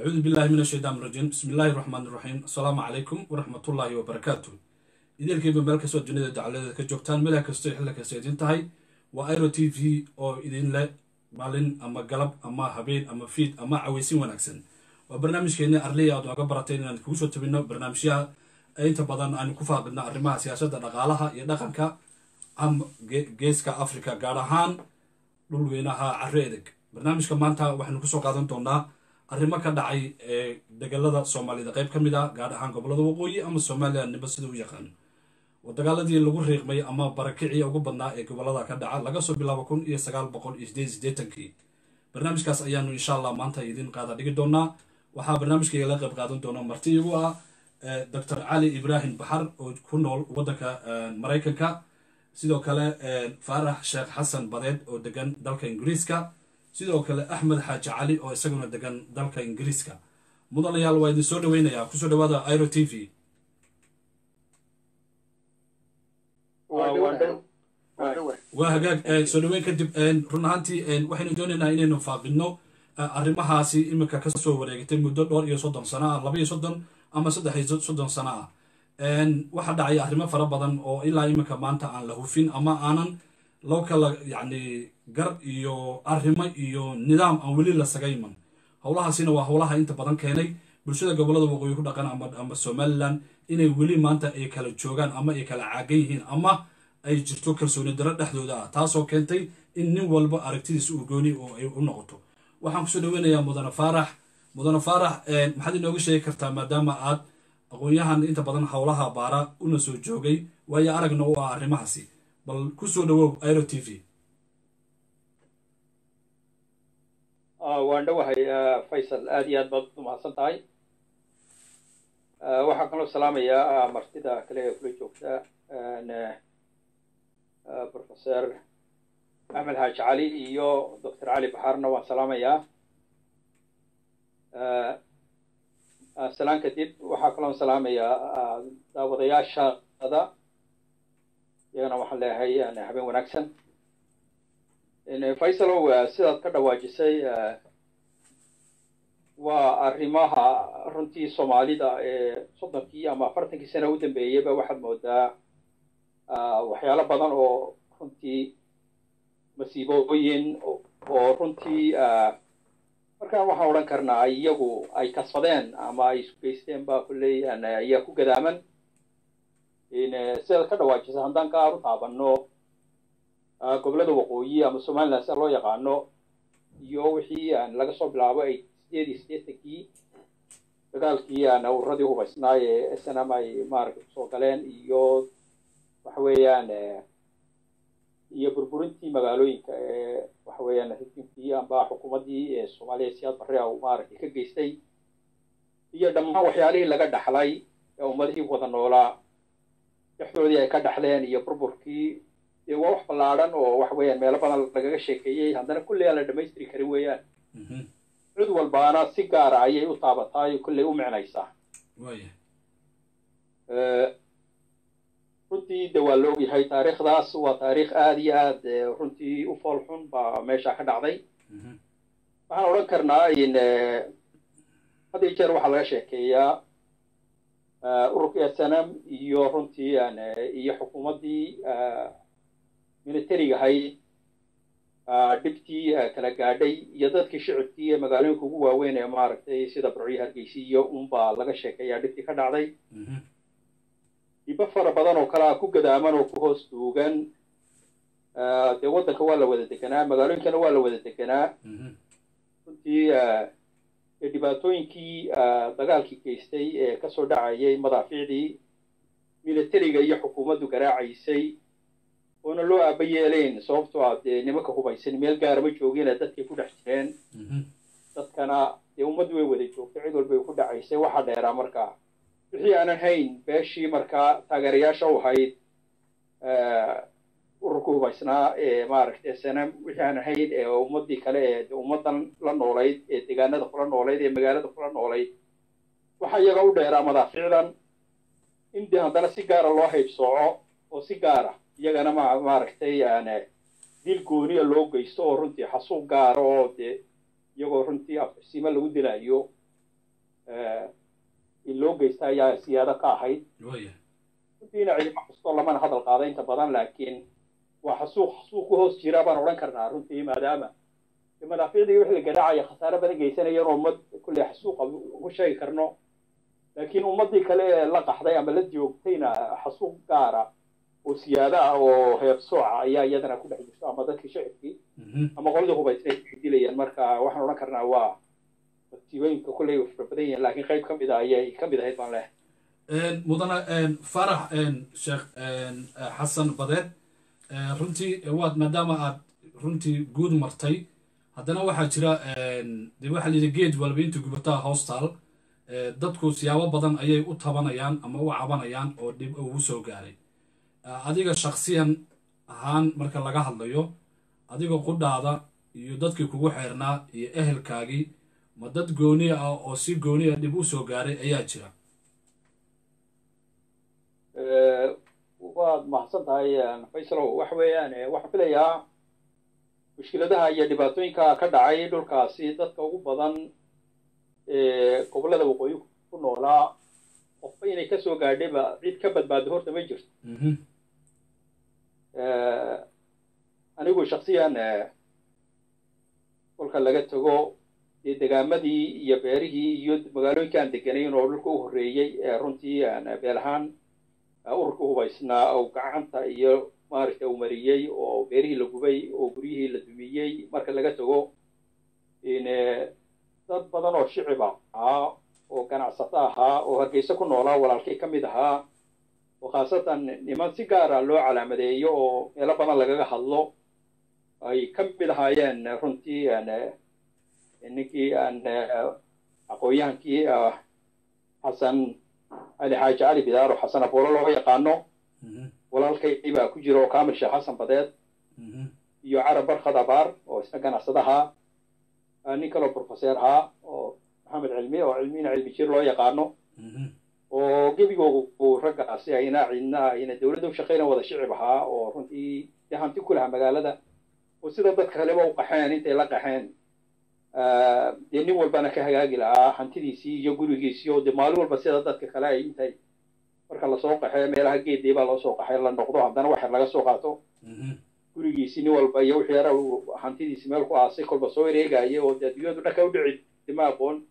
acuudu billahi min ashaytaan rajiim bismi illaahi raxmaan iraxiim assalaamu calaykum waraxmatullaahi wabarakaatu idielkiiba meel kastoo dunida dacaladeeda ka joogtaan meel kastoo xilli kasta idin tahay waa airo t v oo idin leh maalin ama galab ama habeen ama fiid ama caweysin wanaagsan. Waa barnaamijkeeni arliya aad nooga barateen inaan kugu soo tabino barnaamijyaha. Inta badan aan ku faaqidno arrimaha siyaasadda dhaqaalaha iyo dhaqanka geeska africa gaar ahaan dhulweynaha carre edeg. Barnaamijka maanta waxaynu ku soo qaadan doonaa arrimo ka dhacay degalada soomaalida. Qayb ka mid ah gaar ahaan gobollada waqooyi ama somalilan niba sida u yaqaano oo dagaaladii lagu riiqmay ama barakicii ugu badnaa ee gobollada ka dhaca laga soo bilaabo kun iyo sagaal boqol iyo sideed sideetankii barnaamijkaas ayaanu insha allah maanta idin qaada dhigi doonaa. Waxaa barnaamijkayga la qayb qaadan doona marti igu ah doctor cali ibraahim baxar oo ku nool waddanka maraykanka. Sidoo kale faarax sheekh xasan badeed oo degan dalka ingiriiska sidoo kale axmed xaaji cali oo isaguna degan dalka ingiriiska. Mudanayaal waa idin soo dhaweynayaa. Kusoo dhawaada iro t v. Waa hagaag soo dhaweyn kadib run ahaantii waxaynu doonaynaa inaynu faaqidno arrimahaasi iminka ka soo wareegatay muddo dhowr iyo soddon sano ah laba iyo soddon ama saddex iyo soddon sano ah waxaa dhacay arrimo fara badan oo ilaa iminka maanta aan la hufin ama aanan loo kala yacni gar iyo arrimo iyo nidaam aan weli la sagayman. Howlahaasina waa howlaha inta badan keenay. Bulshada gobollada waqooyi ku dhaqan ama somalilan inay weli maanta ay kala joogaan ama ay kala caagan yihiin ama ay jirto kalsooni daro dhexdooda ah taasoo keentay in nin walba aragtidiisa uu gooni oo ay u noqoto. Waxaan ku soo dhaweynayaa mudane faarax mudane faarax maxaad inooga sheegi kartaa maadaama aad aqoon-yahan inta badan howlaha baara una soo joogay waayo aragna u ah arrimahaasi bal ku soo dhawow iro t v. Waan dhowahay faysal aad iyo aad baad umahadsan tahay. Waxaan kaloo salaamayaa martida kale ee kula joogta professor axmed xaaji cali iyo doctor cali baxaarna waan salaamayaa. Salaan kadib waxaa kaloon salaamayaa daawadayaashada iyagana waxaan leeyahay habeen wanaagsan. Faysalow sidaad ka dhawaajisay waa arrimaha runtii soomaalida ee soddonkii ama afartankii sana u dambeeyeyba waxaad moodaa waxyaalo badan oo runtii masiibooyin oo runtii markaan waxaan odhan karnaa iyagu ay kasbadeen ama ay isu geysteen ba kulley ayaa ku gadaaman sidaad ka dhawaajisa haddaan gaar u taabanno gobollada waqooyi ama somaliland sida loo yaqaano iyo wixii laga soo bilaabo ay sideed iyo dagaalkii ururadii hubaysnaa ee snm ay maaragtay ku soo galeen iyo waxa weeyaan iyo burburintii magaalooyinka ee waxa weeyaan rikimkii amba xukuumaddii ee soomaaliya siyaad barre u maaragtay ka geystay iyo dhammaan waxyaalihii laga dhaxlay ee ummadihii wada noolaa dhexdoodii ay ka dhaxleen iyo burburkii dee waa wax ballaadhan oo waxa weeyaan meelo badan lagaga sheekeeyey. Haddana kulley aan la dhamaystiri karin weeyaan. Cid walbaana si gaara ayay u taabataay kulley u micnaysaa runtii de waa la ogyahay taariikhdaas waa taariikh aada iyo aad runtii u fool xun baa meesha ka dhacday. Waxaan odhan karnaa in had iyo jeer waxaa laga sheekeeyaa ururkii snm iyo runtii iyo xukuumaddii militariga ahayd dhibtii kala gaadhay iyo dadkii shicibkii ee magaalooyinka ugu waaweyn ee maaragtay sida burciyo hargeysi iyo unbaa laga sheekeeyaa dhibtii ka dhacday. Dhibo fara badan oo kalea ku gadaaman oo ku hoos duugan. Dee waddanka waa la wada deganaa magaalooyinkana waa la wada deganaa. Runtii ee dhibaatooyinkii dagaalkii geystay ee ka soo dhacayay madaafiicdii militariga iyo xukuumaddu garaacaysay oona loo aaba yeelayn sababtoo ah dee nimanka hubaysan meel gaara ma joogina dadkay ku dhex jireen. Dadkana dee ummaddu way wada joogtay cid walbay ku dhacaysay waxaa dheeraa markaa wixii aanan hayn beeshii markaa taageerayaasha u ahayd ururka hubaysnaa ee maaragtay snm wixii aanan hayn ee ummadii kale ee ummadan la noolayd ee deegaanada kula noolayd ee magaalada kula noolayd. Waxaa iyaga u dheeraa madaaficdan in dee haddana si gaara loo haybsooco oo si gaara iyagana ma maaragtay dil gooniya loo geysto oo runtii xasuuq gaara oo dee iyagoo runtii afxisiimo lagu dilaayo in loo geysta ayaa siyaado ka ahayd. Runtiina cidima xusto lamana hadal qaada inta badan laakiin waa xasuuq xasuuq ku hoos jira baan odhan karnaa runtii maadaama madaafiicdii wixii la garaacaya khasaare badan geysanayeen oo ummad kulley xasuuqa ugu sheegi karno. Laakiin ummaddii kale ee la qaxday ama la joogtayna xasuuq gaara oo siyaado ah oo heebsooca ayaa iyadana ku dhex jirto ama dadkii shicibkii ama qoladii hubaysnay ku dilayeen marka waxaan odhan karnaa waa masiibooyinka kulley way fara badan yihiin laakiin qayb ka mid a ayay ka mid ahayd baan leehay mudane farax sheekh xasan badeed runtii waad maadaama aad runtii guud martay haddana waxaa jira de waxaa layidhi geed walba inta gubataa hoostaal. Dadku siyaabo badan ayay u tabanayaan ama u cabanayaan oo dhib ugu soo gaaray. Adiga shaksiyan ahaan marka laga hadlayo adiga qudhaada iyo dadkii kugu xeernaa iyo ehelkaagii ma dad gooni ah oo si gooniya dhib u soo gaaray ayaa jira waad mahadsan tahay faysalow waxa weeyaan waxaan filayaa mushkiladaha iyo dhibaatooyinka ka dhacay dhulkaasi dadka ugu badan ee gobollada waqooyi ku noolaa qofba inay ka soo gaadhayba cid ka badbaado horta ma jirto. Anigu shaksiyan kolka laga tago dee degaamadii iyo beerihii iyo magaalooyinka aan deganayn oo dhulka u horreeyey ee runtii beel ahaan ururka hubaysnaa oo gacanta iyo maaragta uu mariyey oo beerihii la gubay oo guryihii la dumiyey marka laga tago dad badan oo shicib ahaa oo ganacsato ahaa oo hargeysa ku noolaa walaalkay ka mid ahaa oo khaasatan niman si gaara loo calaamadeeyo oo meelo badan lagaga hadlo ay ka mid ahaayeen runtii ninkii aqoon-yahankii xasan cali xaaji cali bidaar oo xasan aboolo loo yaqaano. Walaalkay baa ku jira oo kaamil sheekh xasan badeed. Iyo carab barkhad abaar oo isna ganacsadaha. Nin kaloo professeer ahaa oo maxamed cilmi oo cilmina cilmi jir loo yaqaano. Oo gebigoogu raggaasi ayna cidna ayna dowladda u shaqayna wada shicib ahaa oo runtii dee hanti ku lahaa magaalada. Oo sida dadka kaleba u qaxeen intay la qaxeen dee nin walbana ka hagaagi lahaa hantidiisii iyo gurigiisii oo dee maalin walba sida dadka kale ay intay. Marka la soo qaxee meelaha geedii baa loo soo qaxay la noqdo haddana waxyar laga soo qaato. Gurigiisii nin walba iyo wixii yara hantidiisi meel ku aasay kolba soo wareegaya oo dee adduunyadu dhanka u dhici ma aqoon.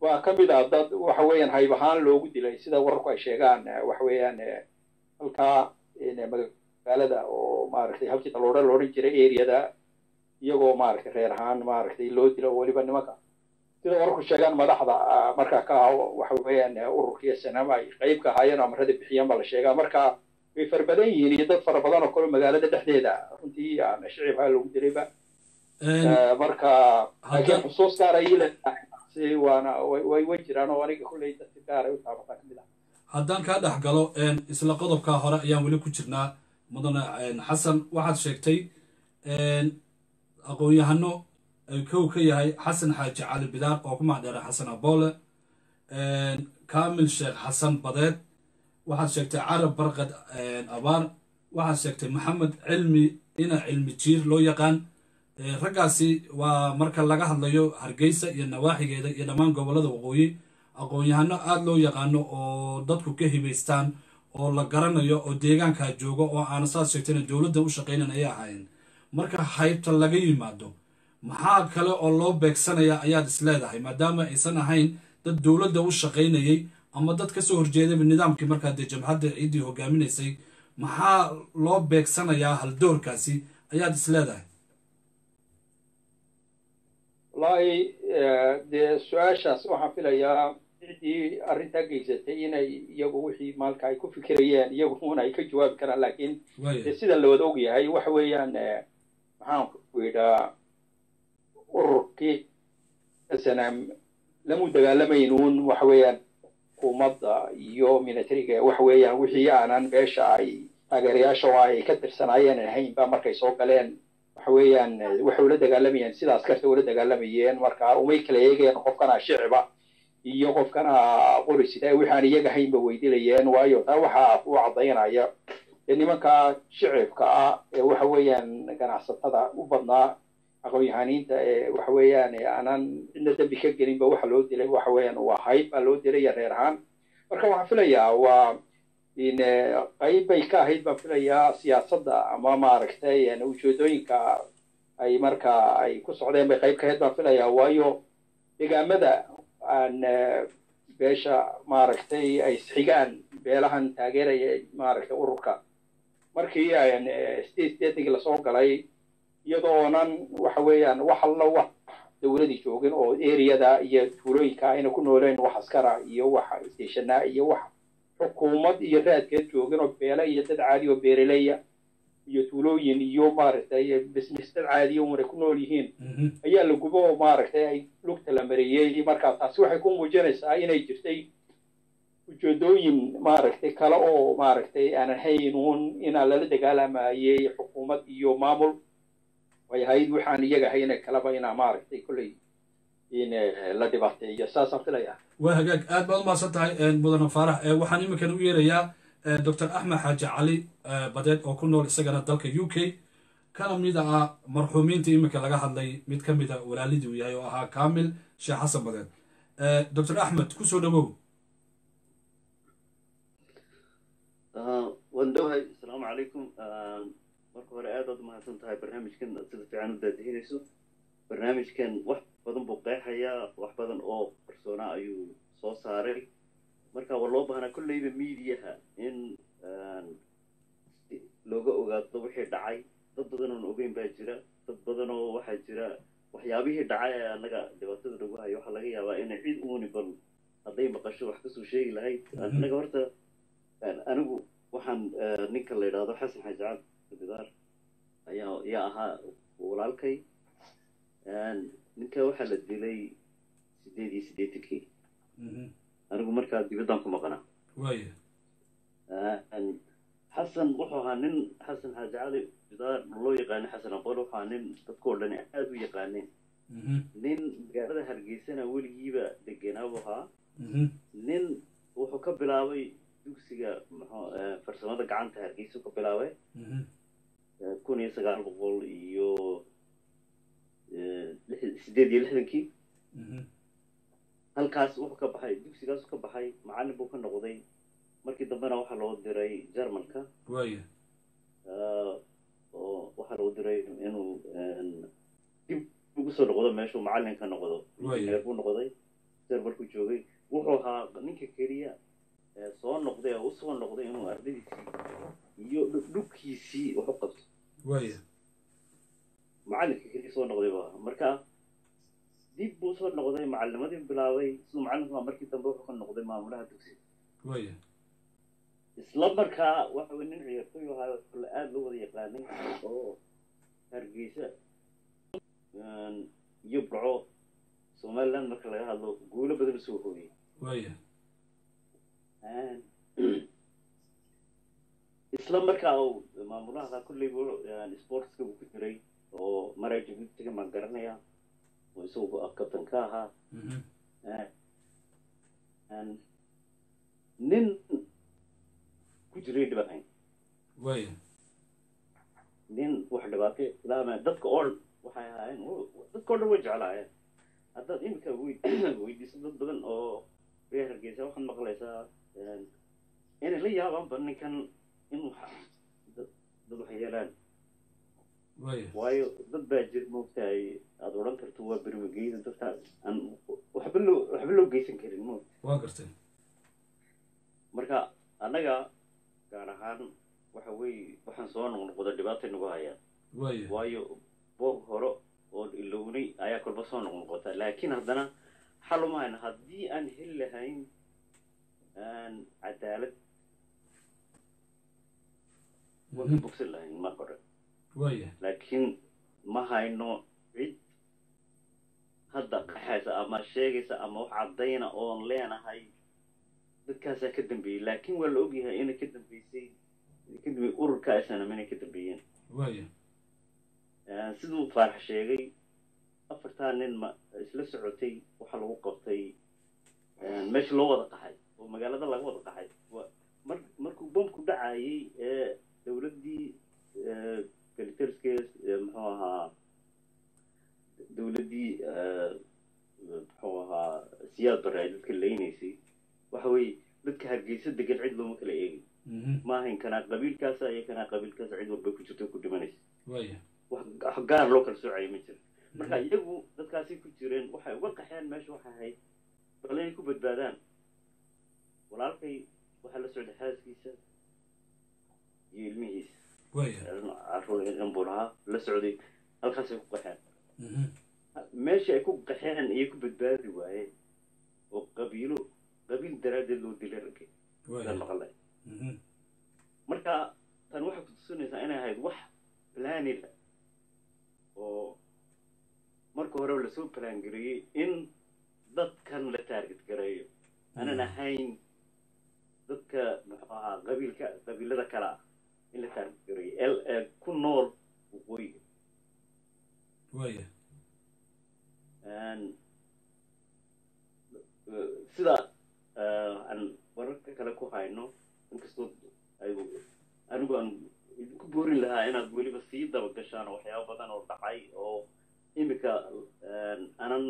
Waa ka mid ah dad waxa weeyaan hayb ahaan loogu dilay sida wararku ay sheegaan waxa weeyaan halkaa magaalada oo maaragtay halkii daloore la odhan jiray areada iyagoo maaragtay reer ahaan maaragtay loo dilo weliba nimanka sida wararku sheegaan madaxda markaa ka ah waxa weeyaan ururkiiyo sanama ay qayb ka ahaayeen oo amarada bixiyeen baa la sheegaa. Marka way fara badan yihiin iyo dad fara badan oo kale magaalada dhexdeeda. Runtii shicibha lagu dilayba marka laakiin xusuus gaar ay si waana way way jiraan oo aniga kulley dadka gaar ay u taabataa ka mid ah. Haddaan kaa dhex galo isla qodobkaa hore ayaan weli ku jirnaa. Mudane xasan waxaad sheegtay aqoon-yahano kow ka yahay xasan xaaji cali bidaar oo ku macdheera xasan aboole kaamil sheekh xasan badeed. Waxaad sheegtay carab barqad abaar. Waxaad sheegtay maxamed cilmi ina cilmi jiir loo yaqaan. Raggaasi waa marka laga hadlayo hargeysa iyo nawaaxigeeda iyo dhammaan gobollada waqooyi. Aqoon-yahano aada loo yaqaano oo dadku ka hibaystaan oo la garanayo oo deegaankaa jooga oo aana saad sheegtayna dowladda u shaqaynan ayay ahaayeen marka haybta laga yimaado maxaa kale oo loo beegsanayaa ayaad is leedahay maadaama aysan ahayn dad dowladda u shaqaynayay ama dad ka soo horjeedayba nidaamkii markaa dee jamhadda ciiddii hogaaminaysay maxaa loo beegsanayaa haldoorkaasi? Ayaad is leedahay. Wallaahi dee su'aashaas waxaan filayaa ciddii arrintaa geysatay inay iyagu wixii maalka ay ku fikirayeen iyaguna ay ka jawaabi karaan laakiin sida la wada ogyahay waxa weeyaan maxaan ku yidhaa ururkii snm lamu dagaalamaynuun waxa weeyaan xukuumadda iyo militariga waxa weeyaan wixii aanan meesha ay taageerayaasha ay ka tirsanaayeen ahaynba markay soo galeen. Waxa weeyaan waxay ula dagaalamayeen sida askarta ula dagaalamayeen marka umay kala eegayeen qofkana shiciba iyo qofkana qori sida wixaan iyaga haynba weydilayeen. Waayo taa waxaa u caddaynaya dee nimanka shicibka ah ee waxa weeyaan ganacsatada u badnaa aqoon-yahaniinta ee waxa weeyaan aanan cidna dembi ka gelinba waxa loo dilay waxa weeyaan waa hayb baa loo dilay reer ahaan. Marka waxaan filayaa waa in qayb bay ka ahayd baan filayaa siyaasadda ama maaragtay ujeedooyinka ay marka ay ku socdeen bay qayb ka ahayd baan filayaa. Waayo deegaamada aan beesha maaragtay ay isxigaan beelahan taageeraya maaragtay ururka markii state statingii la soo galay iyadoonan waxa weeyaan wax alla wax dowladii joogin oo areada iyo tuulooyinka ayna ku nooleen wax askara iyo wax stationaa iyo wax xukuumad iyo raadkeed joogin oo beele iyo dad caadi oo beeraleya iyo tuulooyin iyo maaragtay business dad caadiya unay ku nool yihiin. Ayaa la gubo oo maaragtay ay lugta la mariyey markaa taasi waxay ku muujinaysaa inay jirtay ujeedooyin maaragtay kale oo maaragtay aanan hayn uun inaa lala dagaalamayey xukuumad iyo maamul. Way ahayd waxaan iyaga hayna kalaba inaa maaragtay kolley in la dhibaateeyo saasaan filaya waa hagaag. Aad baad umahadsan tahay mudane faarax waxaan iminkan u yeerayaa doctor axmed xaaji cali badeed oo ku nool isagana dalka u k. Kana mid ah marxuumiinta iminka laga hadlay mid ka mida walaalidii uu yahay oo ahaa kamil sheekh xasan badeed. Doctor axmed ku soo dhawow waan dhowahay asalaamu calaykum. Marka hore aad aad umahadsan tahay barnaamijkan sida fiican u daadihinayso barnaamijkan wax badan buu qeexayaa wax badan oo qarsoona ayuu soo saaray. Marka waa loo baahnaa kolleyba mediaha in looga ogaado wixii dhacay. Dad badan oon ogeyn baa jira. Dad badan oo waxaa jira waxyaabihii dhacay ee annaga dhibaatada nagu hayo waxaa laga yaabaa inay cid uuni bal hadday maqasho wax ka soo sheegi lahayd. Annaga horta anigu waxaan ninka la yidhaahdo xasan xaaji cabdi bidaar ayaa ayaa ahaa walaalkay. Ninka waxaa la dilay sideed iyo siddeetankii anigu markaa dibaddan ku maqanaa waaya xasan wuxuu ahaa nin xasan xaaji cali bidaar loo yaqaano xasan aqoon wuxuu ahaa nin dadkoo dhan aad u yaqaaneen nin magaalada hargeysana weligiiba degenaabu ahaa. Nin wuxuu ka bilaabay dugsiga mxuu farsamada gacanta hargeysa ka bilaabay. Kun iyo sagaal boqol iyo sideed iyo lixdankii. Halkaas wuxuu ka baxay dugsigaasu ka baxay macallin buu ka noqday. Markii dambena waxaa loo diray waaya oo waxaa loo diray inuu dib ugu soo noqdo meeshuu macallin ka noqdo. Buu noqday. Jarmalku joogay. Wuxuu ahaa ninka keliya soo noqday oo u soo noqday inuu ardadiisii iyo dhubkiisii wax u qabto. Waaya macallinka keliya soo noqday ba marka dib buu soo noqday macalnimadii bilaabay siduu macallinka markii dambe wuxuu ka noqday maamulaha dugsiga waaya isla markaa waxa nin ciyaartoy ahaa la aada loo wada yaqaanay oo hargeysa iyo burco. Somaliland marka laga hadlo guulo badan u soo hooyay waaya isla markaa uu maamulaha kulleyba sportska uu ku jiray oo maray jabuutiga maan garanaya oo isagu kabtan ka ahaa nin ku jiray dhibaatayn nin wax dhibaatay ilaama dadka oo dhan waxay ahaayeen dadka o dhan way jeclaayeen. Haddaad iminka weydiiso dad badan oo reer hargeysa waxaad maqlaysaa inay la yaabaanba ninkan in dad wax yeelaan. Waayo. Dad baa jir moogtahay aada odhan karto waa bermageyda dadka aan waxba loo waxba loo geysan karin mo waa gartay. Marka annaga gaar ahaan waxa weeye waxaan soo noqnoqda dhibaatay nagu hayaan. Waaya waayo boog hore oo ilownay ayaa kolba soo noqnoqota laakiin haddana xal uma hayna haddii aan heli lahayn cadaalad. Waan ka bogsan lahayn mar hore. Laakiin ma hayno cid. Hadda qaxaysa ama sheegaysa ama wax caddayna oon leenahay. Dadkaasaa ka dambeeyey laakiin waa la ogyahay inay ka dambeysay. Ka dambeeyey ururka aysanam inay ka dambeeyeen. Siduu faarax sheegay. Afartaa nin ma isla socotay waxaa lagu qabtay. Meesha loo wada qaxay oo magaalada laga wada mar markuu bomku dhacayay ee dowladdii galiterskees muxuu ahaa dowladdii muxuu ahaa siyaad barre ay dadka leynaysay waxa weeye dadka hargeysa degan cid looma kala eegin. Ma ahayn kanaa qabiilkaasa iyo kanaa qabiilkaasa cid walba ku jirto ku dhimanaysa. Wax gaar loo kala soocaya ma jiro marka iyagu dadkaasi ku jireen waxay uga qaxeen meesha waxay ahayd bal inay ku badbaadaan walaalkay waxaa la socday xaaskiisa iyo ilmihiisa carruur buu lahaa la socday halkaasay ku qaxeen meeshii ay ku qaxeen ayay ku badbaadi waayeen oo qabiilo qabiil daraaddeed loo dilay ragge sidaan maqalay marka tan waxay ku tusinaysaa inay ahayd wax planida oo marka horeba la soo balangareeyey in dadkan la taarget gareeyo. Aanan ahayn dadka muxuu ahaa qabiilka qabiilada kale ah in la ee ku nool waqooyiga waya sida aan wararka kale ku hayno inkastoo anigu aan idinku boorin lahaa inaad weliba sii daba gashaan waxyaaba badan oo dhacay oo imika anan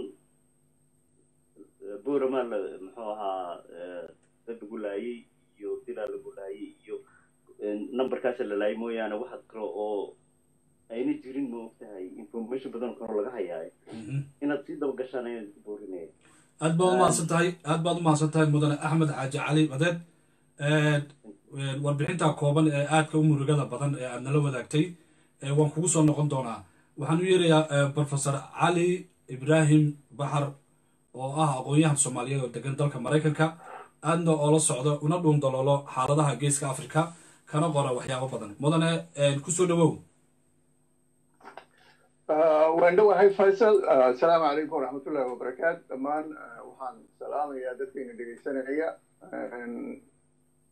boramaa la muxuu ahaa dad lagu laayay iyo dilaa lagu laayay iyo numberkaasa la laayay mooyaane waxaad kale oo ayna jirin ma ogtahay. Information badan karo laga hayaayo inaad sii daba gashaan ayaan idinku boorinaya aad baad umahadsan tahay aad baad umahadsan tahay mudane axmed xaaji cali badeed warbixinta kooban ee aadka u murugada badan ee aad nala wadaagtay. Waan kugu soo noqon doonaa. Waxaan u yeerayaa professor cali ibraahim baxar oo ah aqoon-yahan soomaaliyeed oo degan dalka maraykanka aadna oo la socdo una dhuun daloolo xaaladaha geeska africa kana qora waxyaabo badan. Mudane ku soo dhawow. Waan dhowahay faysal. Asalaamu calaykum waraxmatullahi wabarakaatu. Dhammaan waxaan salaamayaa dadkayna dhegaysanaya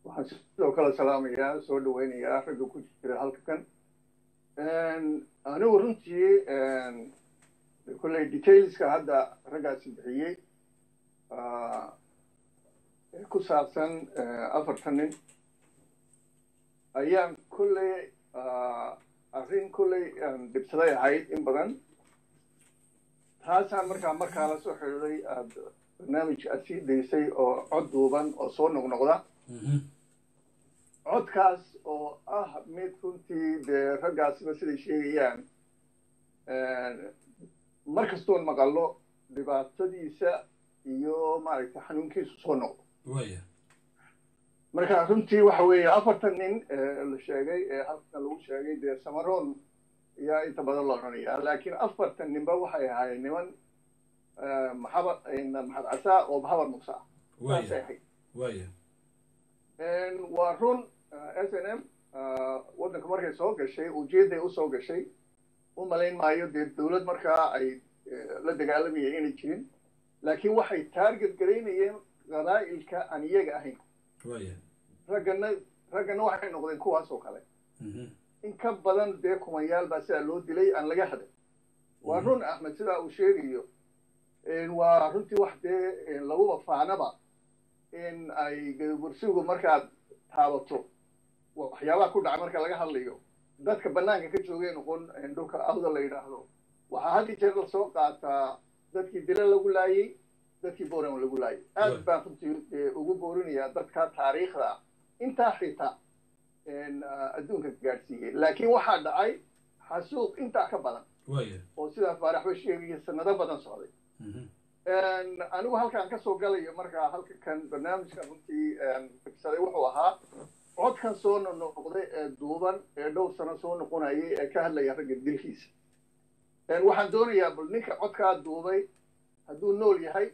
waxaan sidoo kale salaamayaa soo dhaweynayaa ragga ku jira halka kan anigu runtii kolley detailska hadda raggaasi bixiyey ku saabsan afartan nin ayaan kolley arrin kolley dhibsaday ahayd in badan. Taasaan markaa markaa la soo xidhiiday aad barnaamij aad sii daysay oo cod duuban oo soo noqnoqda. Codkaas oo ah mid runtii dee raggaasba siday sheegayaan mar kastoon maqallo dhibaatadiisa iyo maaragtay xanuunkiisu soo noqdo marka runtii waxa weeye afartan nin la sheegay ee halkan lagu sheegay dee samaroon ayaa inta badan la odhanayaa laakiin afartan ninba waxay ahaayeen niman maxaba maxad casaa oo habar muqsa ah saasay ahayd. Waa run s n m waddanka markay soo gashay ujeedday u soo gashay u malayn maayo dee dowlad markaa ay la dagaalamayeen inay jirin. Laakiin waxay taarget garaynayeen qabaa'ilka aan iyaga ahayn. Raggana raggana waxay noqdeen kuwaas oo kale. In ka badan dee kumanyaal baa sidaa loo dilay aan laga haday waa run axmed sidaa uu sheegayo. Waa runtii wax dee laguba faanaba in ay gadabursigu markaad taabato. Waxyaabaha ku dhacay marka laga hadlayo. Dadka bannaanka ka joogay noqon dhulka awda la yidhaahdo. Waxaa had jeer la soo qaataa. Dadkii dila lagu laayey dadkii boran lagu laayay. Aad baan runtii ugu boorinayaa dadka taariikhda. Ah intaa xitaa adduunka gaadhsiiyey. Laakiin waxaa dhacay xasuuq intaa ka badan. Oo sidaa faaraxba sheegaya sanado badan socday. Anigu halkaan ka soo galayo markaa halka kan barnaamijkan runtii figsaday wuxuu ahaa codkan soo noqday ee duuban ee dhowr sano soo noqonayay ee ka hadlaya ragga dilkiisa. Waxaan doonayaa bal ninka codkaa duubay hadduu nool yahay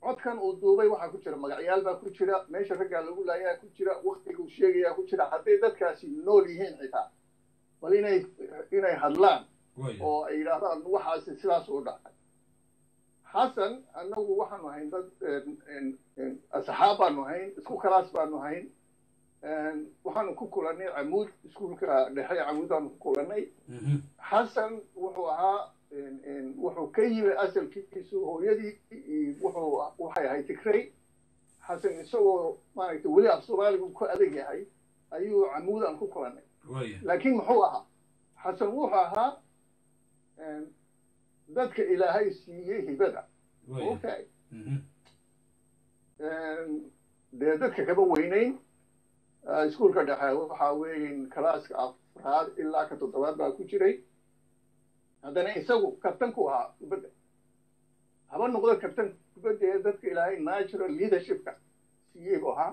codkan uu duubay waxaa ku jira magacyaal baa ku jira meesha raggaa lagu laayaa ku jira waktiga uu sheegayaa ku jira. Hadday dadkaasi nool yihiin xitaa bal inay inay hadlaan oo ay yidhaahdaan waxaasi sidaas u dhacay xasan annagu waxaanu hayn dad asxaab baanu hayn isku kalaas baanu hayn. Waxaanu ku kulannay camuud iskuulka dhexe camuud baanu ku kulannay. Xasan wuxuu ahaa wuxuu ka yimi asalkiisu hooyadii wuxuu waxay ahayd tigray. Xasan isagoo maaragtay weli af soomaaligu ku adag yahay. Ayuu camuud aan ku kulannay. Laakiin muxuu ahaa? Xasan wuxuu ahaa dadka ilaahay siiyey hibada. Ogtahay Mhm. dee dadka kaba weynayn iskuulka dhexe waxa weeye kalaaska afraad ilaa ka toddobaad baa ku jiray haddana isagu kabtan ku ahaa kubadda haba noqdo kabtan kubadda ee dadka ilaahay natural leadershipka. Siiyey buu ahaa.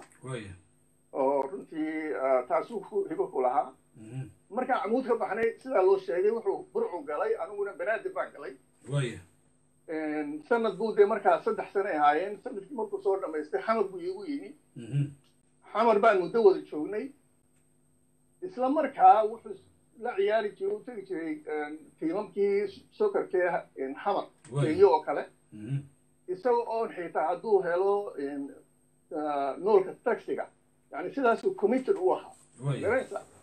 Oo runtii ah, taasuu hibo ku lahaa Mhm. markaan camuud ka baxnay sidaa loo sheegay wuxuu burcu galay aniguna banaadir baan galay. Sanad buu dee markaa saddex sane ahaayeen. Sanadkii markuu soo dhamaystay xamar buu iigu yimi. Xamar baan muddo wada joognay. Isla markaa wuxuu la ciyaari jiray u tegi jiray tiimamkii sokarkee xamar kenya oo kale. Mhm. isaga oon xitaa hadduu helo noolka taxiga yani sidaasuu committed u ahaa.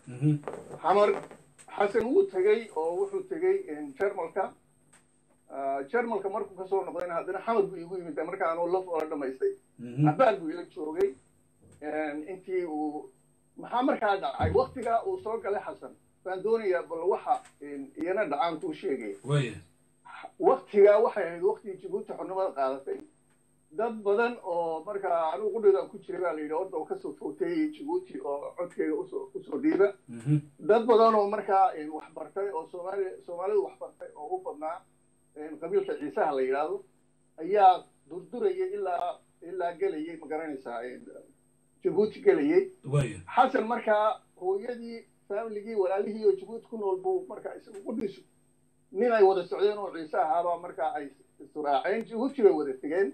Mhm. xamar xasan wuu tegey oo wuxuu tegey jarmalka jarmalka markuu ka soo noqdayna haddana xamar buu igu yimid markaa anuu laf oola dhamaystay. Mhm. abaal buu ila joogay. Intii uu maxaa markaa dhacay? Waktigaa uu soo galay xasan baan doonayaa bal waxa iyana dhacaan kuu sheegaya waktigaa waxay ahayd waktigii jabuuti xornimada qaadatay. Dad badan oo markaa anigu qudheedaan ku jiray baa la yidhi orda oo ka soo footeeyey jabuuti oo codkeega u soo dhiiba. Mhm. dad badan oo markaa wax bartay oo soomaali soomaalidu wax bartay oo u badnaa qabiilka ciisaha la yidhaahdo ayaa durdurayay ilaa ilaa gelayay ma garanaysaa jabuuti gelayay. Xasan markaa hooyadii faamiligii walaalihii oo jabuuti ku nool buu markaa isagu qudhiisu nin ay wada socdeen oo ciise ahaabaa markaa ay israaceen jabuuti bay wada tegeen.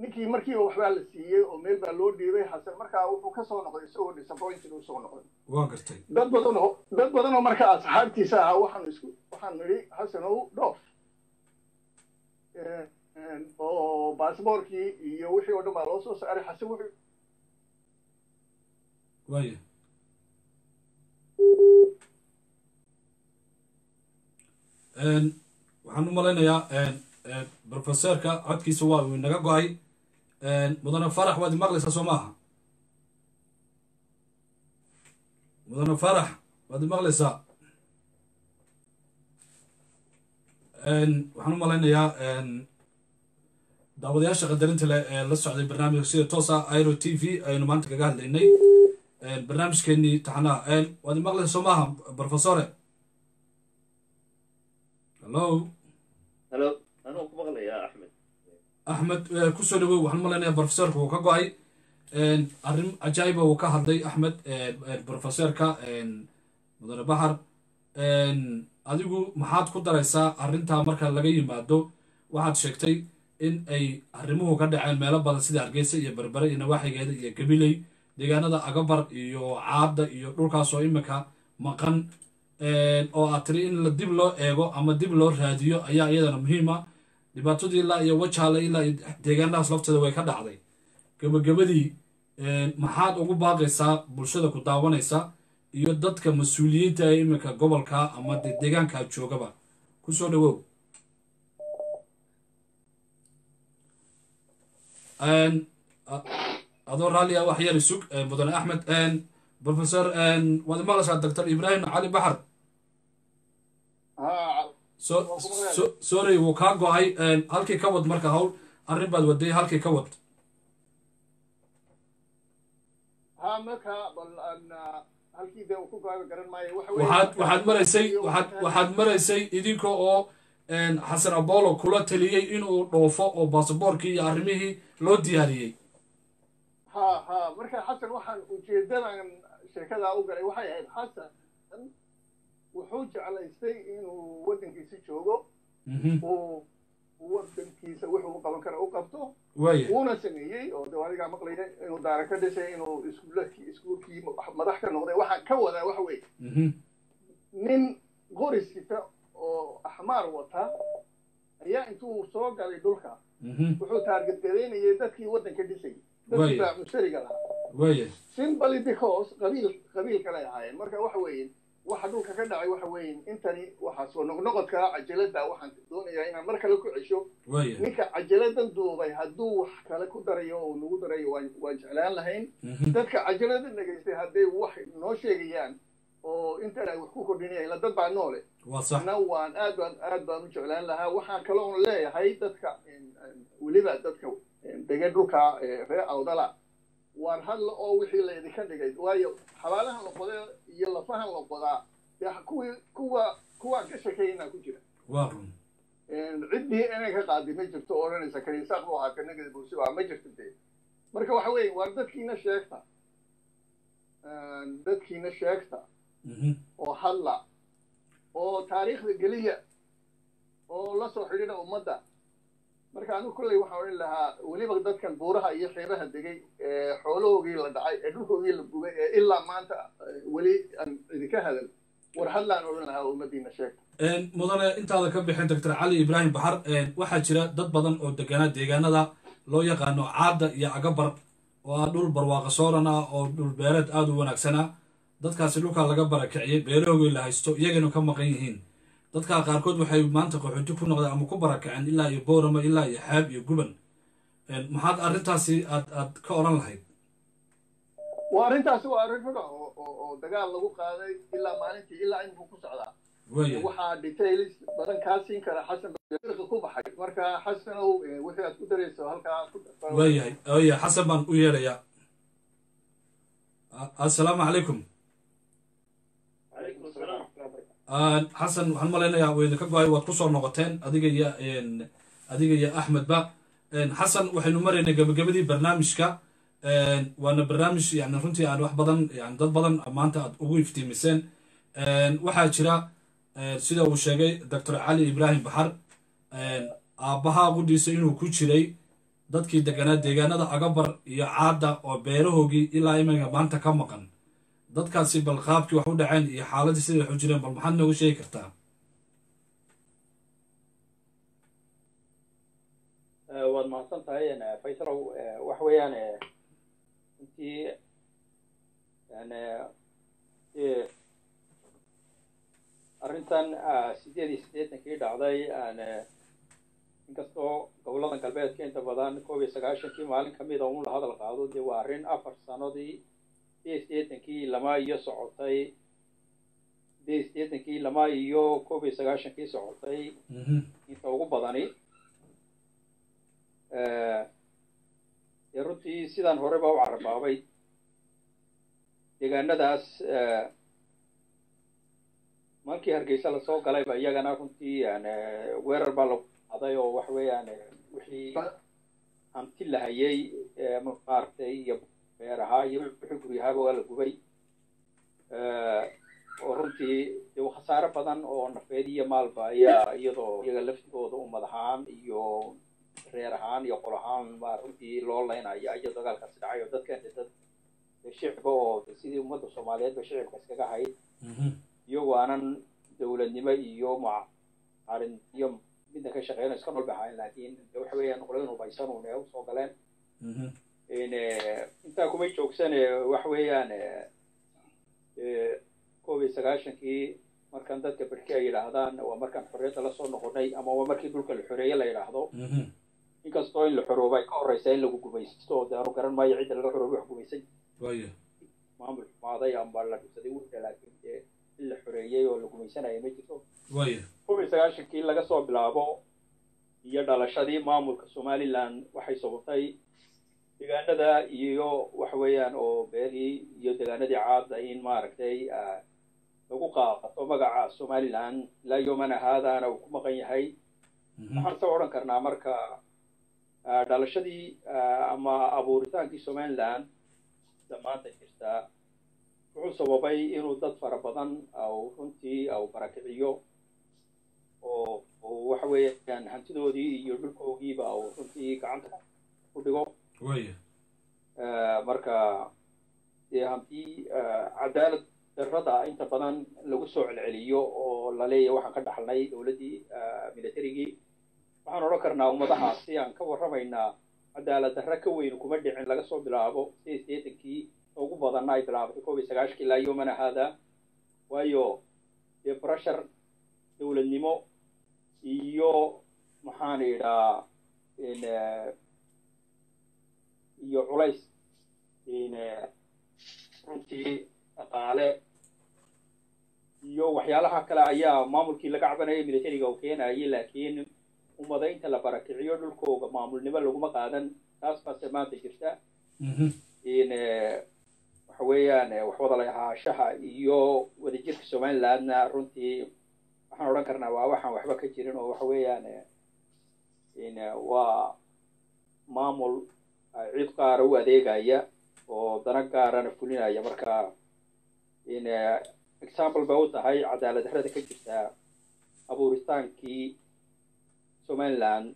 Ninkii markiiba waxbaa la siiyey oo meel baa loo dhiibay xasan markaa wuxuu ka soo noqday isagoo disappointed uu soo noqday. Gartay. Dad badan oo dad badan oo markaa asxaabtiisa ahaa waxaan isku waxaan nidhi xasanow dhoof. Oo baasboorkii iyo wixii oo dhan baa loo soo saaray. Xasan wuxuu waxaan u malaynayaa professorka codkiisa waa uu inaga go'ay. Mudane farax waad imaqlaysaa soo maaha? Mudane farax waad imaqlaysaa waxaan u malaynayaa daawadayaasha qadarinta leh ee la socday barnaamijka sida toosa iro t v aynu maanta kaga hadlaynay barnaamijkeenii taxanaha waad imaqlaysaa soo maaha professore hallo axmed. Kusoo dhawow waxaan malaynayaa professorka uu ka go'ay. Arrin cajaa'iba uu ka hadlay axmed professorka mudane baxar. Adigu maxaad ku daraysaa arrintaa marka laga yimaado? Waxaad sheegtay in ay arrimuhu ka dhaceen meelo badan sida hargeysa iyo berbere iyo nawaaxigeeda iyo gabiley deegaanada agabar iyo caada iyo dhulkaasoo imika maqan oo aad tiri in dib loo eego ama dib loo raadiyo ayaa iyadana muhiima dhibaatadii ilaa iyo wajaale ilaa iyo deegaanadaas lafteeda way ka dhacday. Gebagabadii maxaad ugu baaqaysaa bulshada ku daawanaysa iyo dadka mas'uuliyiinta ee iminka gobolka ama de deegaanka joogaba. Kusoo dhawow adoo raallia wax yar isug mudane axmed professor waad imaqlaysaa doctor ibrahim cali baxar so so sorry wuu kaa go'ay halkii ka wad marka hawl arrin baad waday halkii ka wad. Waxa waxaad maraysay waxaad waxaad maraysay idinka oo xasan abolo kula taliyey inuu dhoofo oo baasaboorkii iyo arrimihii loo diyaariyey ha ha. Marka xasan waxaan ujeedadan sheekadaa u galay waxay ahayd xasan. Wuxuu jeclaystay inuu waddankiisa joogo. Uu waddankiisa wuxuu u qaban kara u qabto. Wuuna sameeyey oo de adigaa maqlaya inuu daara ka dhisay inuu iskuulkii iskuulkii madax ka noqday. Waxaan ka wadaa waxa weeye nin qori sita oo axmaar wata ayaa intuu soo galay dhulka wuxuu taargetgadaynayay dadkii waddanka dhisayay mushtariga lahaa because qabiil qabiil ahaayeen. Marka waxa weeye waxa dhulka ka dhacay waxa weeye intani waxaa soo noqnoqodka cajalada waxaan doonayaa inaan mar kale ku cesho. Ninka cajaladan duubay hadduu wax kale ku darayo oo nagu darayo waan jeclaan lahayn. Dadka cajalada dhegaystay hadday wax noo sheegayaan oo intan ay wax ku kordhinayaan ila dad baa noole. Na waan aad baan aad baan u jeclaan lahaa. Waxaan kale oon leeyahay dadka weliba dadka degan dhulka reer awdala. Waan hadla oo wixii la idinka dhigay waayo xabaalahan la qoda iyo lafahan la qodaa dee kuwii kuwa kuwaan ka shekeynaa ku jira. Ciddii inay ka qaadi ma jirto oo odhanaysa kaniisaaq buu ahaa kanagada bulsi waa ma jirto dee. Marka waxa weeye waa dadkiina sheegta. Dadkiina sheegta. Oo hadla. Oo taariikhda geliya. Oo la soo xidhiidha ummadda marka anigu kolley waxaan odhan lahaa weliba dadkan buuraha iyo xeebaha degay ee xoolahoogii la dhacay ee dhulkoogii la gubay ee ilaa maanta weli aan idinka hadal war hadlaan odhan lahaa ummaddiina sheegta. Mudane intaada ka bixin doctor cali ibraahim baxar waxaa jira dad badan oo deganaa deegaanada loo yaqaano caadda iyo agabar. Ah dhul barwaaqa sooran ah oo dhul beereed aada u wanaagsanaa dadkaasi dhulkaa laga barakiciyey beerahoogii la haysto iyagana ka maqan yihiin dadkaa qaarkood waxay maanta qaxooti ku noqdeen ama ku barakaceen ilaa iyo boorama ilaa iyo xaab iyo guban. Maxaad arrintaasi aad aad ka odhan lahayd? Waa arrintaasi waa arrin ruga oo oo dagaal lagu qaaday ilaa maalintii ilaa inbuu ku socdaa. Waxaa details badan kaa siin kara xasan irqa ku baxay. Marka xasanow wixii aad ku darayso halkaa ku waayahay waya xasan baan u yeedhayaa assalaamu calaykum xasan waxaan malaynayaa way idinka go'ay waad ku soo noqoteen. Adiga iyo axmedba xasan waxaynu maraynay gabagabadii barnaamijka. Waana barnaamij yani runtii aan wax badan yani dad badan maanta aad ugu iftiimiseen. Waxaa jira sida uu sheegay doctor cali ibraahim baxar aabbaha qudhiisa inuu ku jiray dadkii deganaa deegaanada agabar iyo caadda oo beerahoogii ilaa iminka maanta ka maqan dadkaasi bal qaabkii wax u dhaceen iyo xaaladii siday wax u jireen bal maxaad nooga sheegi kartaa? Waad mahadsan tahay faysalow wax weeyaan intii arrintan sideed iyo siddeetankii dhacday inkastoo gobollada galbeedka inta badan koob iyo sagaashankii maalin ka mida un la hadal qaado dee waa arrin afar sanadii sideed siddeetankii lama iyo socotay. Sideed siddeetankii lama iyo koob iyo sagaashankii socotay. Inta ugu badani dee runtii sidaan horeba u carabaabay deegaanadaas markii hargeysa la soo galayba iyagana runtii weerar baa lagu qaaday oo wax weeyaan wixii hanti la hayay maaragtay iyo beer ahaa iyo wixii guryahaaba waa la gubay oo runtii dee khasaare badan oo nafeed iyo maalba ayaa iyadoo iyaga laftigooda ummad ahaan iyo reer ahaan iyo qol ahaan baa runtii loo laynaya iyo dagaalkaasi dhacay oo dadkan dad shicba oo sidii ummadda soomaaliyeedba shicibka iskaga hayd. Iyagoo aanan dowladnimo iyo mucaarin iyo midna ka shaqeyn iska nool baxayn laakiin de waxa weeyaan qoladan hubaysanuun ee u soo galeen. Intaa kumay joogsane waxa weeyaan koob iyo sagaashankii markan dadka berki ay yidhaahdaan waa markaan xorriyadda la soo noqonay ama waa markii dhulka la xoreeye la yidhaahdo. Inkastoo in la xoroobo ay ka horreysa in lagu gumaysto de anu garan maayo cidda laga xoroobo wax gumaysan waya maamul xumaaday ama la dhibsaday wurda laakiin dee in la xoreeyey oo la gumaysanaya ma jirto. Koob iyo sagaashankii laga soo bilaabo iyo dhalashadii maamulka somaliland waxay sababtay deegaanada iyo waxa weeyaan oo beerii iyo deegaanadii caada in maaragtay lagu qaadato magaca somaliland ilaa yomana haadaana uu ku maqan yahay. Waxaan soo odhan karnaa marka dhalashadii ama abuuritaankii somaliland maanta jirtaa wuxuu sababay inuu dad fara badan runtii au barakiciyo oo waxa weeyaan hantidoodii iyo dhulkoogiiba au runtii gacanta ku dhigo marka dee haddii cadaalad darrada inta badan lagu soo celceliyo oo la leeyahay waxaan ka dhaxalnay dowladdii militarigii waxaan odhan karnaa ummadahaasi aan ka warramaynaa cadaalad darra ka weyn kuma dhicin laga soo bilaabo sideed sideetankii ugu badanna ay bilaabatay koob iyo sagaashkii ilaa yomana haada. Waayo dee brashar dowladnimo iyo maxaan idhaa iyo culays. Runtii dhaqaale iyo waxyaalaha kale ayaa maamulkii laga cabanayay militariga uu keenayay laakiin ummadaynta la barakiciyo dhulkooga maamulnimo laguma qaadan. Taas baase maanta jirta. In waxa weeyaan wax wada lahaashaha iyo wadajirka somalilandna runtii waxaan odhan karnaa waa waxaan waxba ka jirin oo waxa weeyaan in waa maamul cid qaara u adeegaya oo dana gaarana fulinaya marka in example ba u tahay cadaalad darrada ka jirta abuuritaankii somaliland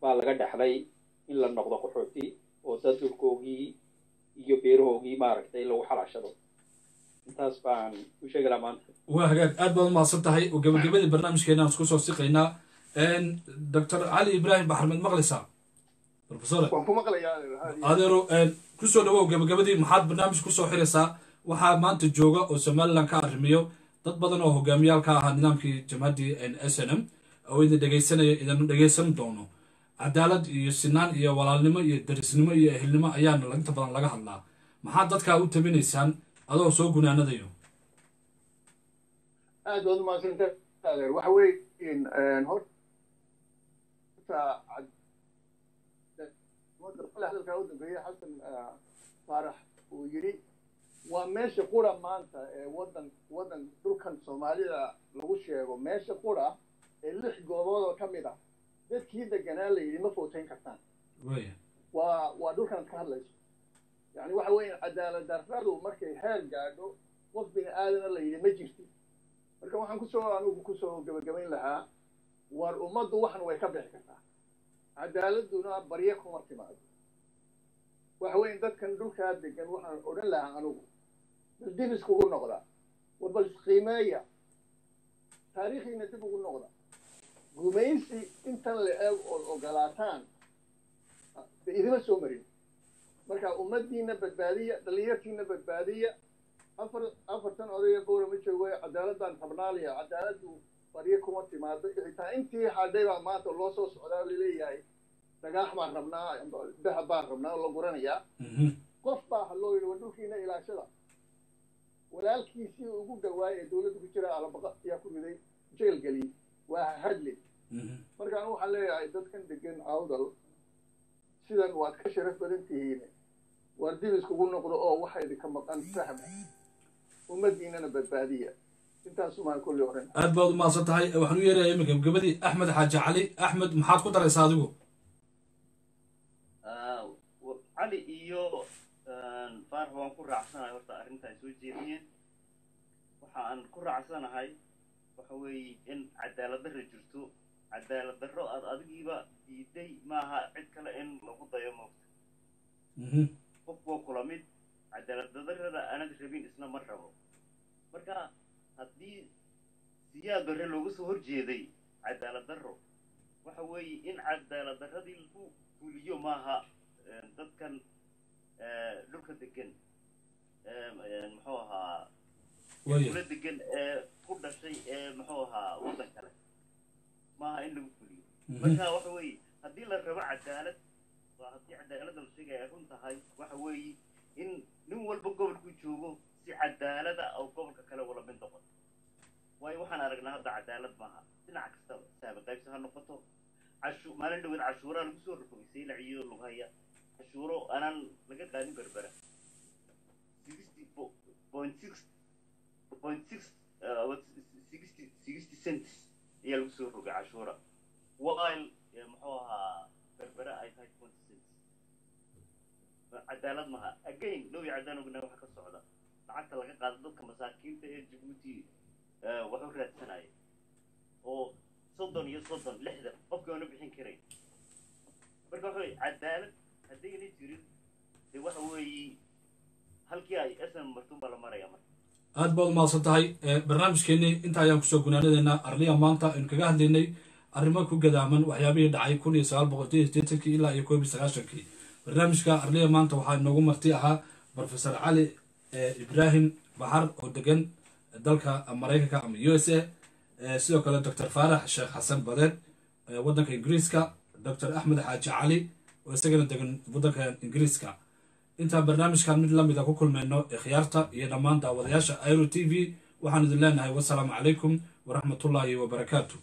baa laga dhexlay in la noqdo qaxooti oo dad dhulkoogii iyo beerahoogii maaragtay lagu xalaashado. Intaas baan u sheegi lahaa maanta. Waa hagaag. Aad baad umahadsan tahay oo gabagabadii barnaamijkeenaan isku soo siqaynaa. Doctor cali ibraahim baxarmed maqlaysaa profesore waan ku maqlayaa adeero ku soo dhawow gabagabadii maxaad barnaamij ku soo xiraysaa? Waxaa maanta jooga oo somaliland ka arrimiyo dad badan oo hogaamiyaal ka ahaa nidaamkii jamhaddii s n m. Oo idin dhegaysanaya idin dhegaysan doono. Cadaalad iyo sinaan iyo walaalnimo iyo darisnimo iyo ehelnimo ayaana inta badan laga hadlaa. Maxaad dadkaa u tabinaysaan? Adoo soo gunaanadayo. Aad baad umahadsanta adeer waxa weeye horta hadalkaa u dambeeyey xasan faarax uu yidhi waa meesha qura maanta ee wadan wadan dhulkan soomaalida lagu sheego. Meesha qura ee lix goobood oo ka mid ah. Dadkii deganaa la yidhi ma footayn kartaan. Waa waa dhulkan ka hadlayso. Yani waxa weeye cadaalad darradu markay heer gaadho qof bini aadana la yidhi ma jirti. Marka waxaan ku soo anigu ku soo gebagabayn lahaa war ummaddu waxan way ka bixi kartaa. Cadaaladuna barye kuma timaado waxa weeye dadkan dhulkaa degan waxaan odhan lahaa anigu bal dib iskugu noqda. War bal isqiimeeya taariikhiina dib ugu noqda. Gumaysi intan la eeg ood ogolaataan de idima soo marin. Marka ummaddiina badbaadiya dhalinyartiina badbaadiya afar afartan odaya bowra ma joogo cadaaladdan rabnaaliya cadaaladdu barye kuma timaado. Xitaa intii hadhay baa maanta loo soo socdaa la leeyahay dhagaax baan rabnaa dahab baan rabnaa oo la guranayaa. Qof baa haloo yidhi war dhulkiina ilaashada. Walaalkiisii ugu dhawaay ee dowladda ku jira alabaqa ayaa ku riday jeel geliyey waa hadle marka anu waxaan leeyahay dadkan degan awdal sidan waad ka sharaf badan tihiin. Waar dib iskugu noqdo oo waxa idinka maqan fahma ummaddiinana badbaadiya. Intaasumaan kulli oran aad baad u mahadsan tahay waxaan u yeeraya imika gabagabadii axmed xaaji cali. Axmed maxaad ku daraysaa adigu cali iyo faarax waan ku raacsanahay horta arrinta ay soo jeediyeen waxa aan ku raacsanahay waxa weeye in cadaalad darra jirto. Cadaalad darro aad adigiiba diiday maaha cid kale in lagu dayo moogta qof waa kula mid cadaalad darrada aanad rabin isna ma rabo. Marka haddii siyaad barre looga soo horjeeday cadaalad darro waxa weeye in cadaalad darradii lagu fuliyo maaha dadkan dhulka degan muxuu ahaa kula degan ee ku dhashay ee muxuu ahaa waddan kale. Maaha in lagu fuliyo. Marka waxa weeye haddii la rabo cadaalad waa haddii cadaaladda la sheegaya ay run tahay waxa weeye in nin walba gobolku joogo si cadaalada oo gobolka kale wala mid noqoto waayo waxaan aragnaa hadda cadaalad maaha. Dhinac kastaba saabi qaybsi ha noqoto. Maalin dhaweed cashuuraa lagu soo rogay saylac iyo lughaya cashuuro aanaan laga qaadin berbera cents ayaa lagu soo rogay cashuura while muxuu ahaa berbera ay tahay twenty cents cadaalad maha again dhowi cadaan ogna waxa ka socda lacagta laga qaado dadka masaakiinta ee jabuuti wax u raadsanaya oo soddon iyo soddon lixdan qofkii oona bixin karayn marka waxa weye cadaalad haddayna jirin dee waxa weeye halkii ay sn martun baa la maraya marka. Aad baad umahadsan tahay barnaamijkeenii inta ayaan ku soo gunaanadeynaa arliya maanta aynu kaga hadlaynay arrimo ku gadaaman waxyaabihii dhacay kun ilaa iyo koob barnaamijka arliya maanta waxaa inoogu marti ahaa professor cali ibrahim baxar oo degan dalka maraykanka ama u s a sidoo kale doctor faarax sheekh xasan badeed waddanka ingiriiska doctor axmed xaaji cali oo isagana degan waddanka ingiriiska intaan barnaamijkan mid lamida ku kulmayno ikhyaarta iyo dhammaan daawadayaasha iro t v waxaan idin leenahay wasalaamu calaykum waraxmatullaahi wabarakaatu